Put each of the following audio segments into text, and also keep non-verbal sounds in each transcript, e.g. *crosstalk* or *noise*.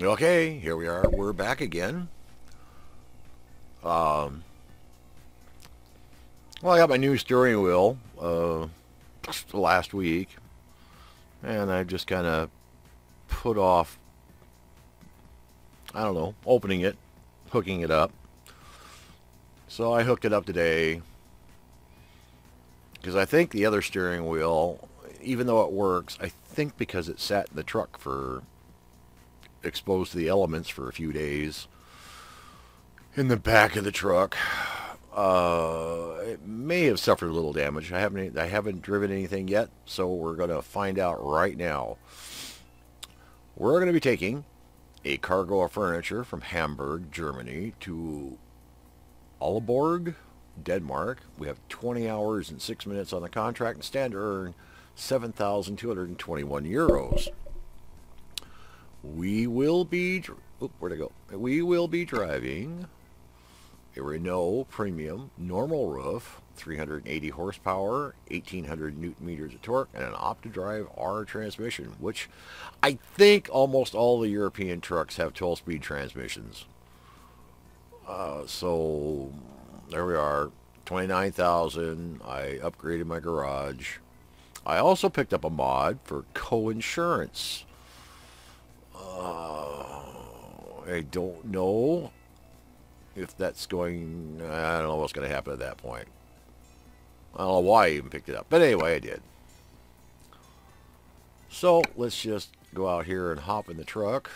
Okay, here we are. We're back again. Um, well, I got my new steering wheel uh, last week, and I just kind of put off, I don't know, opening it, hooking it up. So I hooked it up today because I think the other steering wheel, even though it works, I think because it sat in the truck for exposed to the elements for a few days in the back of the truck. Uh, it may have suffered a little damage. I haven't I haven't driven anything yet, so we're going to find out right now. We're going to be taking a cargo of furniture from Hamburg, Germany to Aalborg, Denmark. We have 20 hours and 6 minutes on the contract and stand to earn 7,221 euros. We will be, oop, where'd it go? We will be driving a Renault Premium normal roof, 380 horsepower, 1800 newton meters of torque, and an OptiDrive R transmission, which I think almost all the European trucks have 12-speed transmissions. Uh, so there we are, 29,000. I upgraded my garage. I also picked up a mod for co-insurance. Uh, I don't know if that's going, I don't know what's going to happen at that point. I don't know why I even picked it up. But anyway, I did. So let's just go out here and hop in the truck.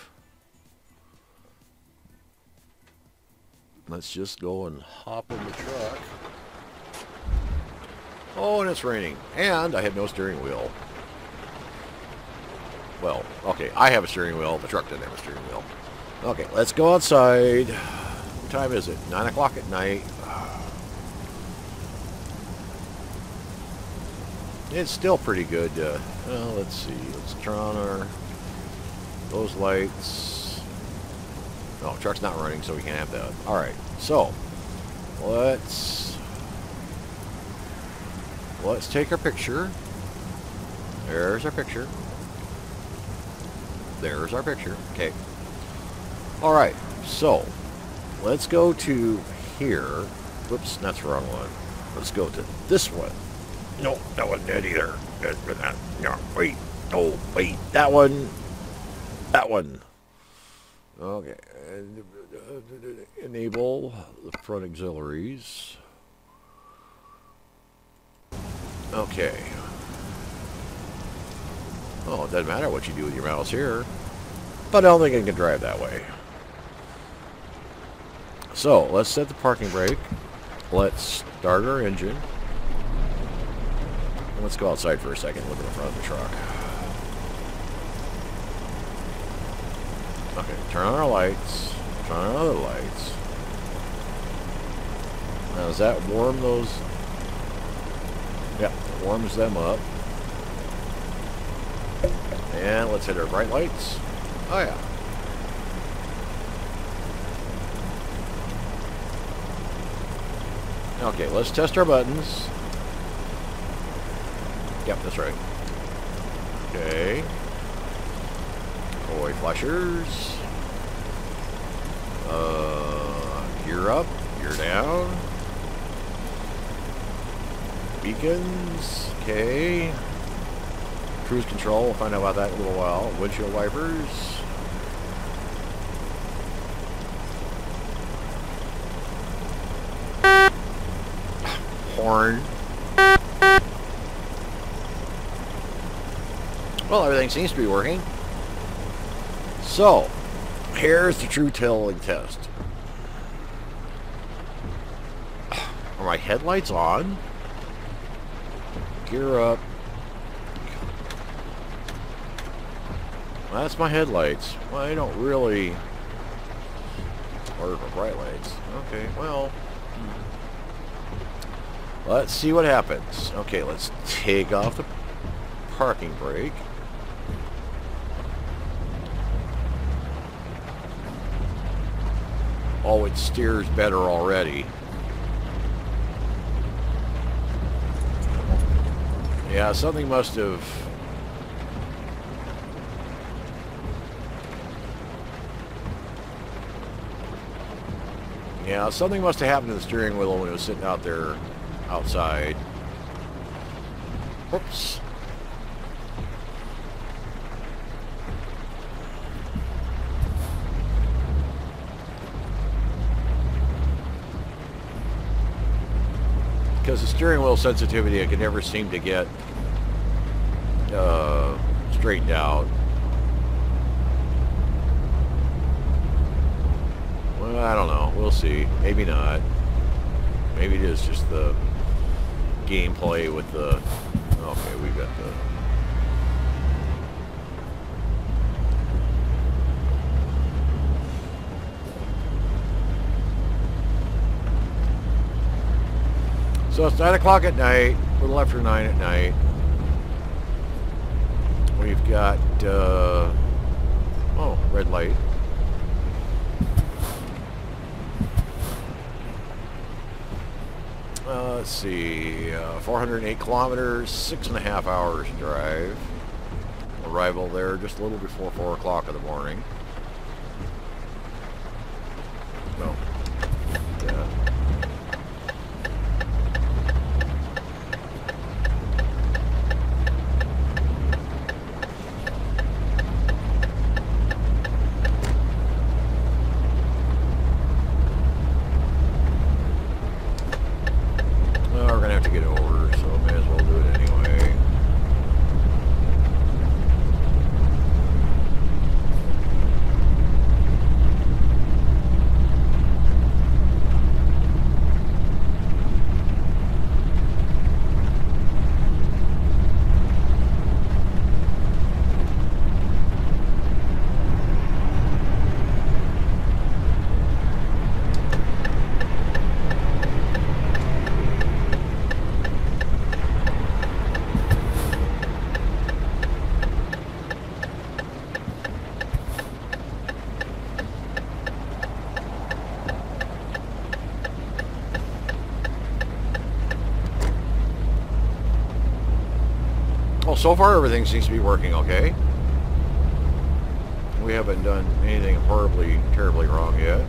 Let's just go and hop in the truck. Oh, and it's raining. And I have no steering wheel. Well, okay, I have a steering wheel. The truck doesn't have a steering wheel. Okay, let's go outside. What time is it? 9 o'clock at night. It's still pretty good. Uh, well, let's see. Let's turn on our those lights. No, truck's not running, so we can't have that. All right, so let's let's take our picture. There's our picture. There's our picture. Okay. All right. So let's go to here. Whoops, that's the wrong one. Let's go to this one. No, that wasn't it either. No, wait. Oh, wait. That one. That one. Okay. Enable the front auxiliaries. Okay. Oh, it doesn't matter what you do with your mouse here. But I don't think I can drive that way. So, let's set the parking brake. Let's start our engine. Let's go outside for a second and look at the front of the truck. Okay, turn on our lights. Turn on other lights. Now, does that warm those? Yeah, warms them up. And let's hit our bright lights. Oh yeah. Okay, let's test our buttons. Yep, that's right. Okay. Toy flashers. Uh, gear up, gear down. Beacons. Okay. Cruise control, we'll find out about that in a little while. Windshield wipers. Horn. Well, everything seems to be working. So, here's the true tailing test. Are my headlights on? Gear up. That's my headlights. Well, I don't really... Or the bright lights. Okay, well... Hmm. Let's see what happens. Okay, let's take off the parking brake. Oh, it steers better already. Yeah, something must have Yeah, something must have happened to the steering wheel when it was sitting out there outside. Oops. Because the steering wheel sensitivity I could never seem to get uh, straightened out. Well, I don't know. We'll see. Maybe not. Maybe it is just the gameplay with the... Okay, we got the... So it's 9 o'clock at night, a little after 9 at night. We've got, uh, oh, red light. Uh, let's see, uh, 408 kilometers, six and a half hours drive. Arrival there just a little before 4 o'clock in the morning. No. Yeah. Well, we're gonna have to get over, so may as well do it anyway. Well, so far everything seems to be working okay. We haven't done anything horribly, terribly wrong yet.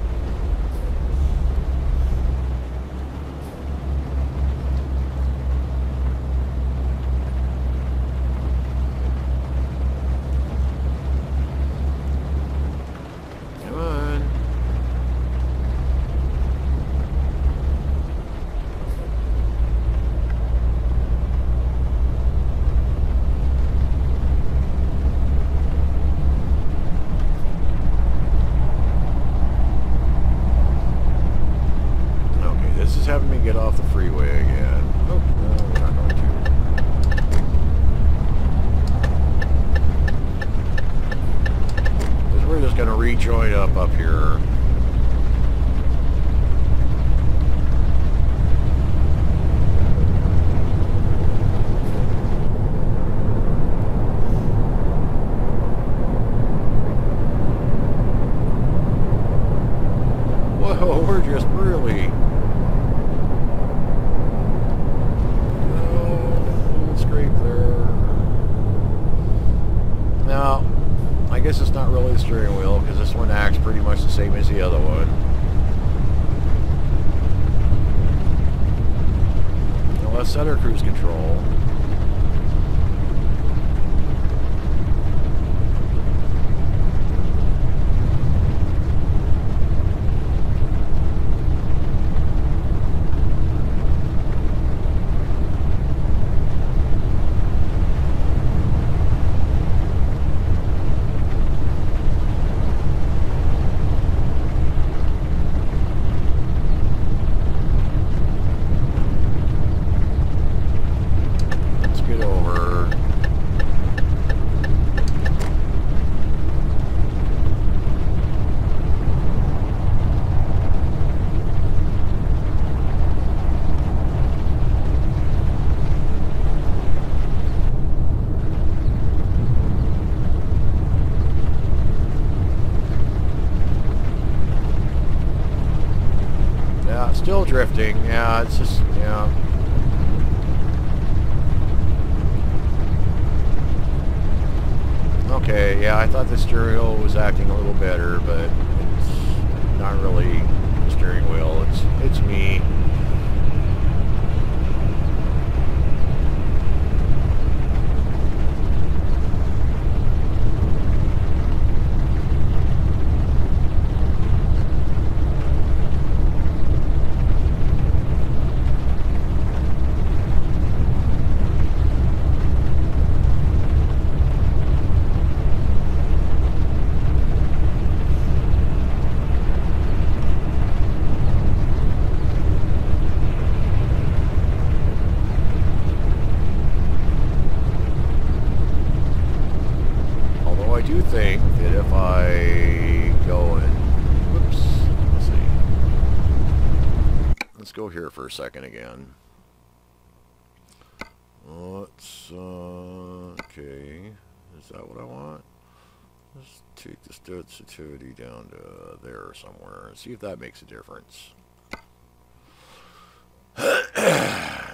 Drifting. Yeah, it's just, yeah. Okay, yeah, I thought the steering was acting a little better, but it's not really the steering steering wheel. It's it's me. Although I do think that if I go and whoops, let's see. Let's go here a second again. Let's uh, okay. Is that what I want? Let's take the sensitivity down to there somewhere and see if that makes a difference. *clears throat*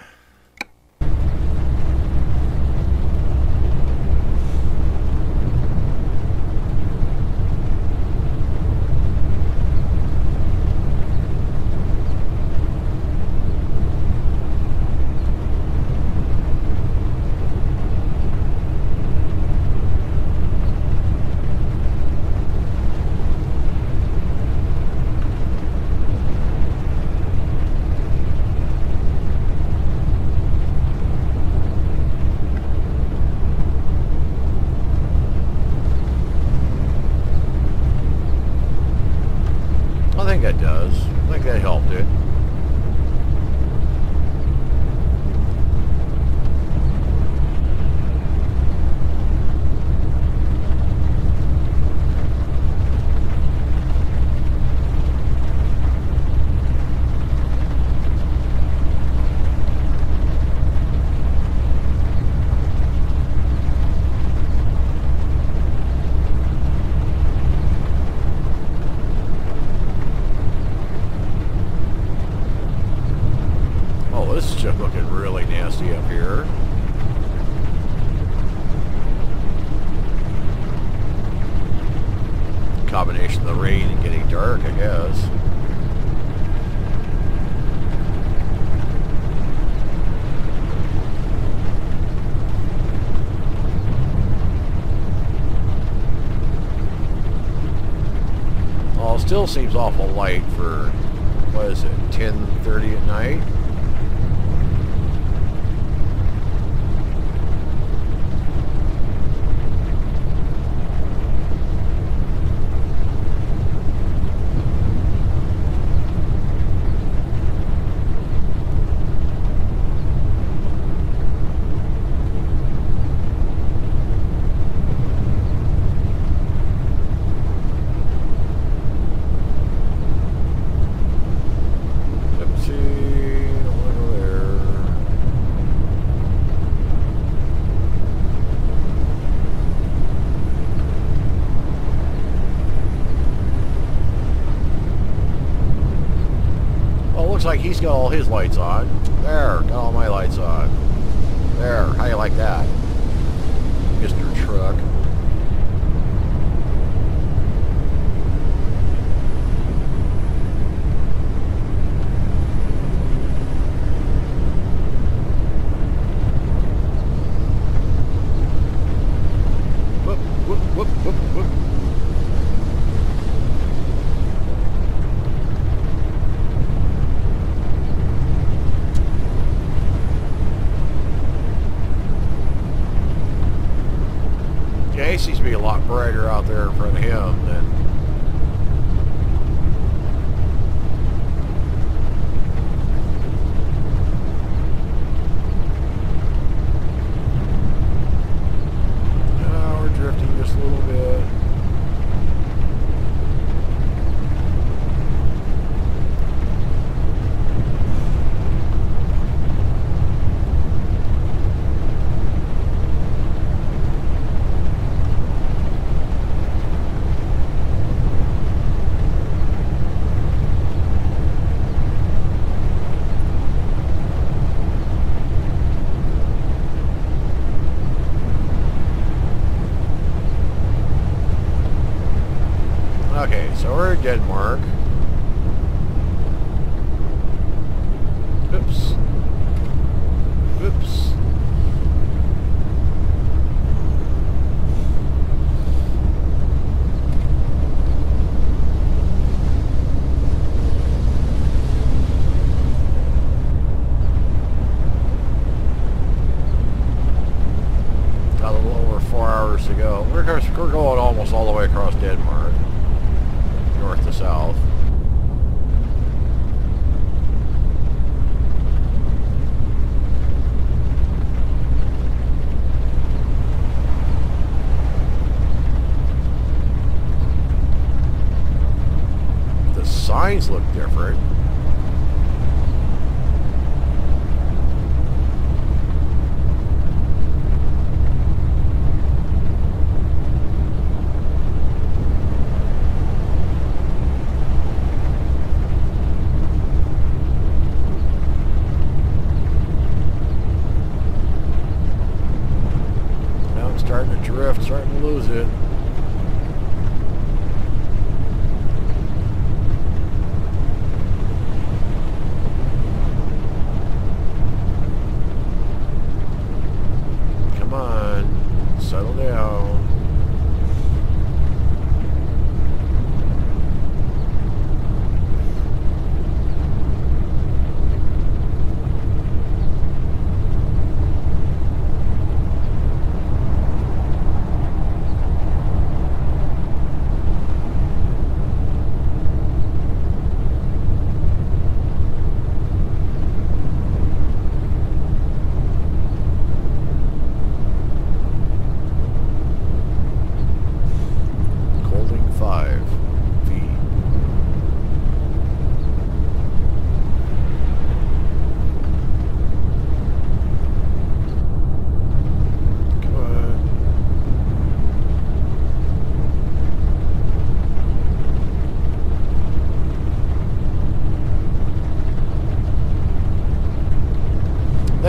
I think that does. I think that helped it. Oh, this is just looking really nasty up here. Combination of the rain and getting dark, I guess. Oh, it still seems awful light for, what is it, 10.30 at night? Seventeen, over there. Oh, looks like he's got all his lights on. There, got all my lights on. There, how you like that? Mr. Truck.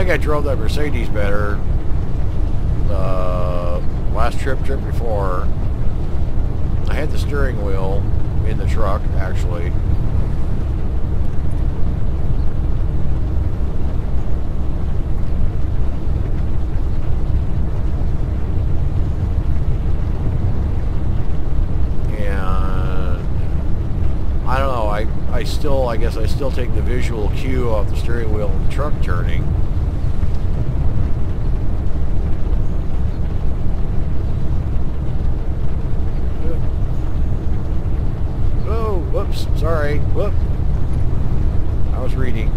Think I drove that Mercedes better uh, last trip, trip before. I had the steering wheel in the truck, actually. And I don't know, I, I still, I guess I still take the visual cue off the steering wheel and the truck turning. Oh, whoops, sorry. Whoop. I was reading.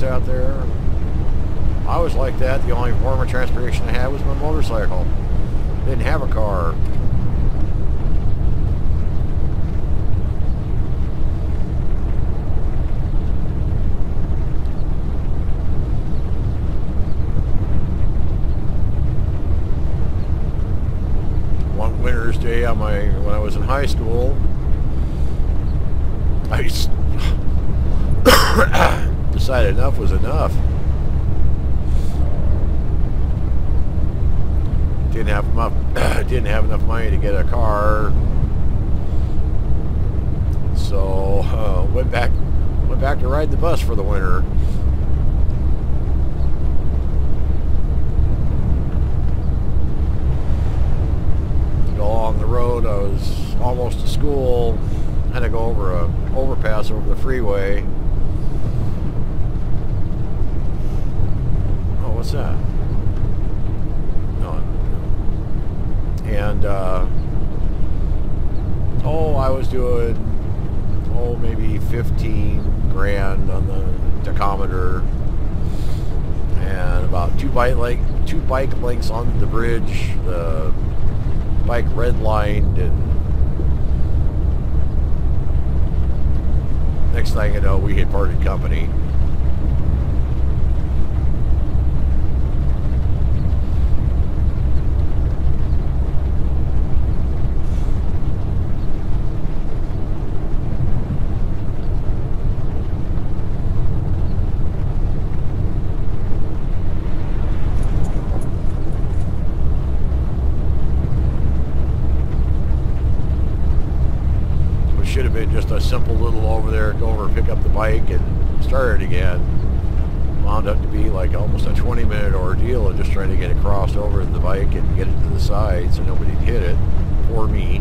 Idiots out there. I was like that. The only form of transportation I had was my motorcycle. Didn't have a car. One winter's day on my when I was in high school, I s- decided enough was enough. Didn't have enough. *coughs* didn't have enough money to get a car, so uh, *laughs* went back. Went back to ride the bus for the winter. Along the road. I was almost to school. Had to go over a overpass over the freeway. Oh, what's that? No. And uh, oh, I was doing oh maybe 15 grand on the tachometer, and about two bike like two bike lengths on the bridge. The bike redlined and next thing you know we had parted company which should have been just a simple little over there, go over, pick up the bike, and started again. Wound up to be like almost a 20 minute ordeal of just trying to get it crossed over the bike and get it to the side so nobody hit it. Poor me.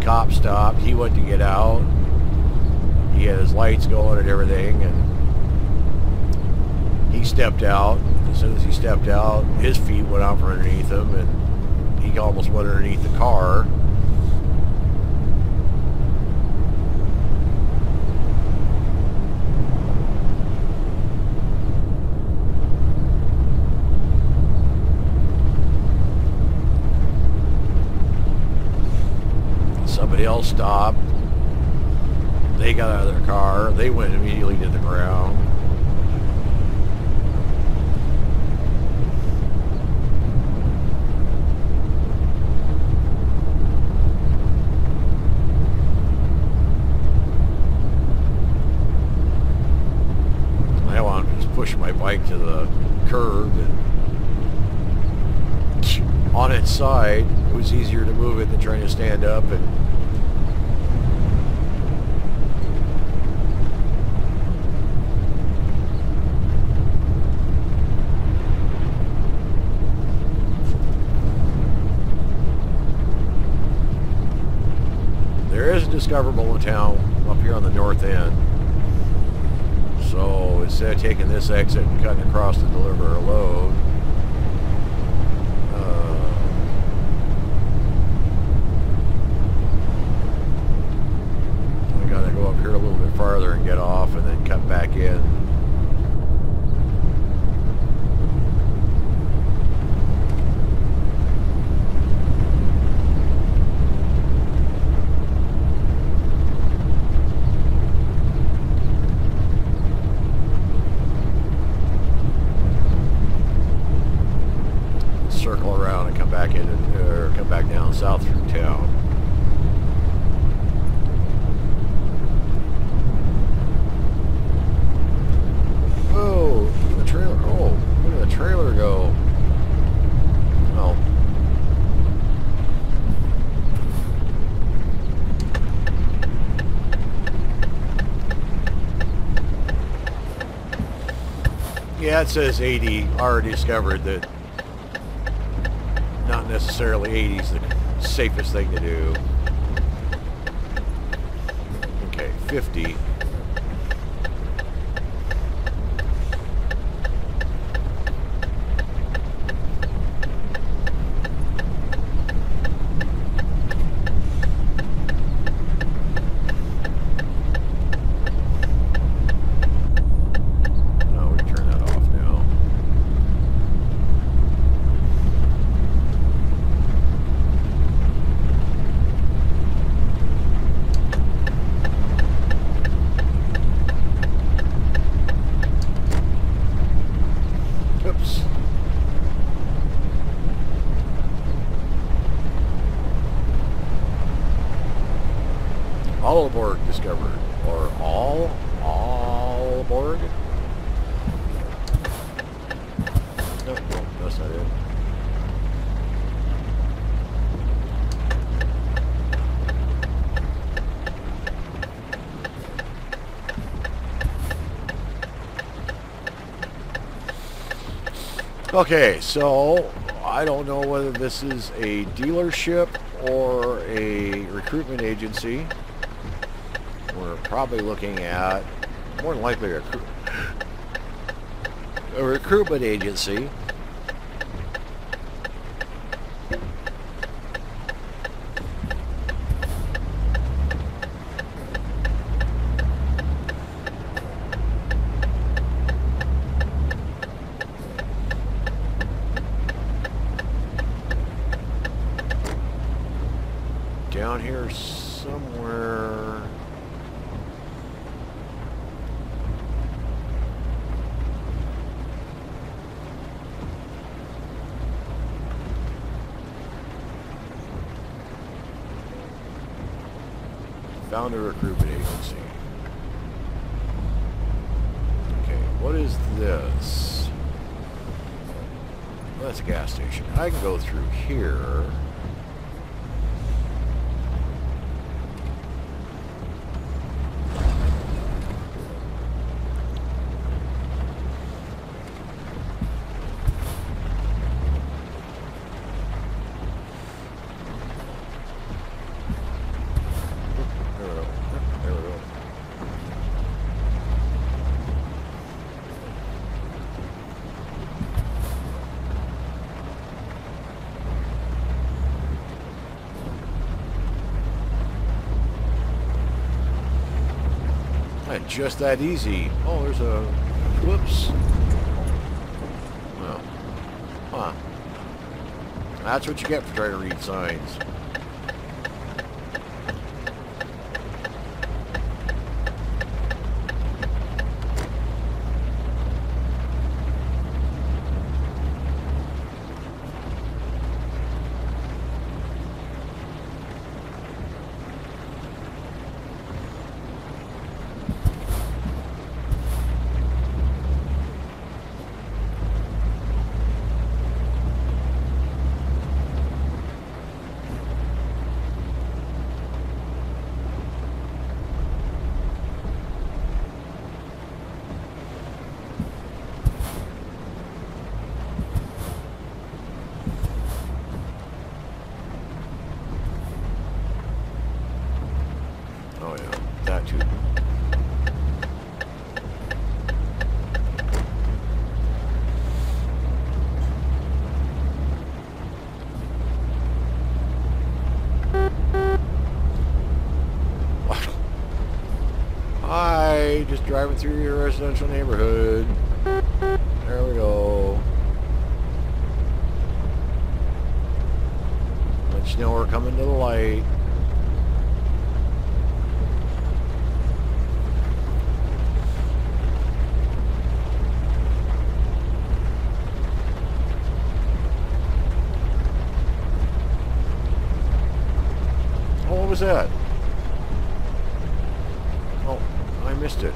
Cop stopped. He went to get out. He had his lights going and everything, and he stepped out. As soon as he stepped out, his feet went out from underneath him, and he almost went underneath the car. Somebody else stopped. They got out of their car. They went immediately to the ground. I wanted to just push my bike to the curb and on its side, it was easier to move it than trying to stand up and there is a discoverable in town up here on the north end. So instead of taking this exit and cutting across to deliver a load, uh, I gotta go up here a little bit farther and get off and then cut back in. circle around and come back in or come back down south through town. It says 80 already discovered that not necessarily 80 is the safest thing to do. Okay, 50. No, we turn that off now. Oops. Aboard discovered. Or all? All aboard? No, no, that's not it. Okay, so I don't know whether this is a dealership or a recruitment agency. Probably looking at more than likely a, a recruitment agency. Down here somewhere. Found a recruitment agency. Okay, what is this? Well, that's a gas station. I can go through here. There we go. There we go. Not just that easy. Oh, there's a... Whoops. Well. Huh. That's what you get for trying to read signs. Oh yeah, that too. Hi, just driving your residential neighborhood. There we go. Let you know we're coming to the light. What was that? Oh, I missed it.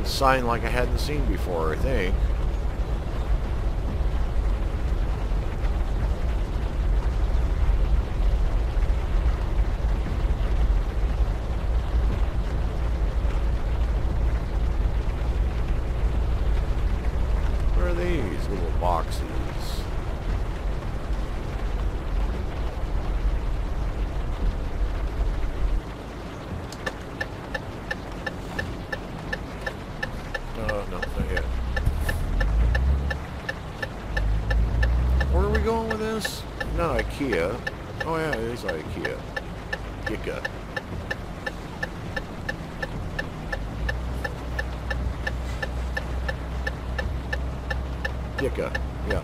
A sign like I hadn't seen before, I think. IKEA. Oh yeah, it is IKEA. Gika. Gika, yeah.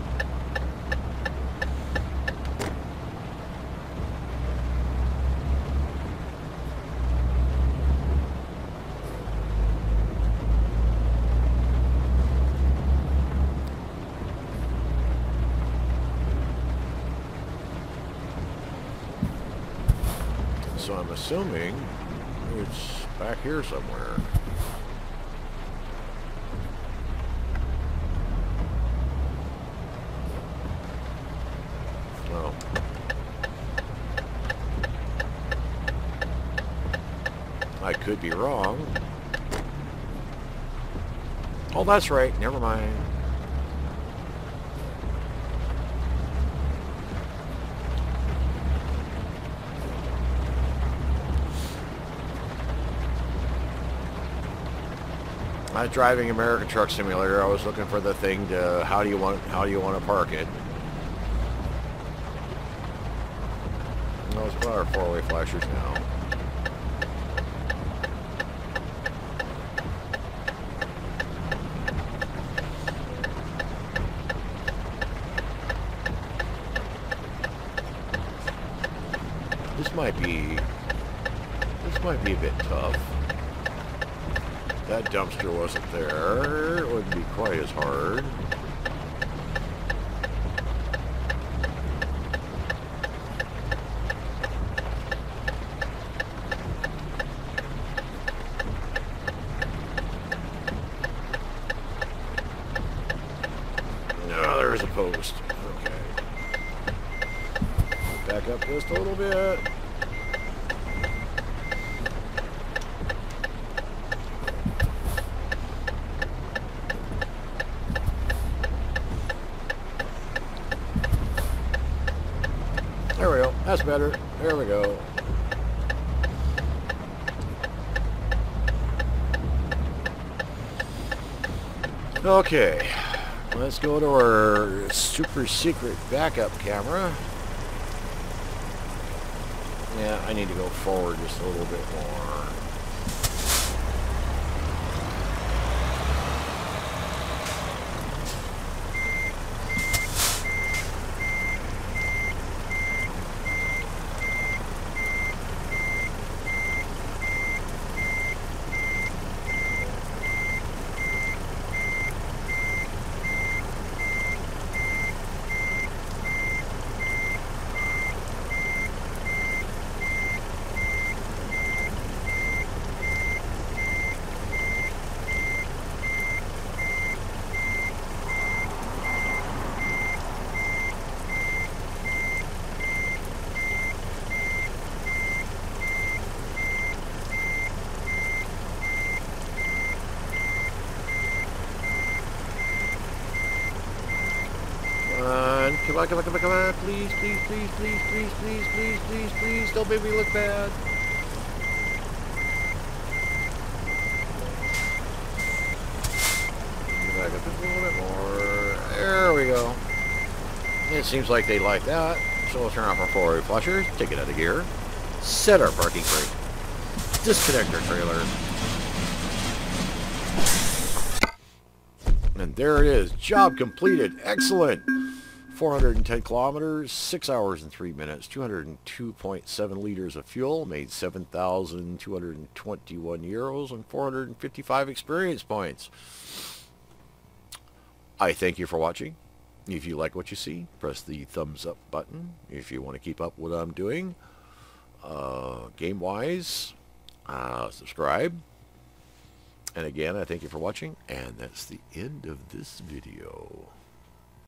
So I'm assuming it's back here somewhere. I could be wrong. Oh, that's right. Never mind. I was driving American Truck Simulator. I was looking for the thing to how do you want how do you want to park it. Put our four-way flashers now. This might be this might be a bit tough that dumpster wasn't there, it wouldn't be quite as hard. No, there's a post. Okay. Back up just a little bit. There we go. That's better. There we go. Okay. Let's go to our super secret backup camera. Yeah, I need to go forward just a little bit more. Come on, come on, come on, come on, come on, please, please, please, please, please, please, please, please, please, don't make me look bad. Back up just a little bit more. There we go. It seems like they like that. So we'll turn off our four-way flashers, take it out of gear, set our parking brake, disconnect our trailer, and there it is. Job completed. Excellent. 410 kilometers, 6 hours and 3 minutes, 202.7 liters of fuel, made 7,221 euros and 455 experience points. I thank you for watching. If you like what you see, press the thumbs up button. If you want to keep up with what I'm doing, uh, game-wise, uh, subscribe. And again, I thank you for watching, and that's the end of this video.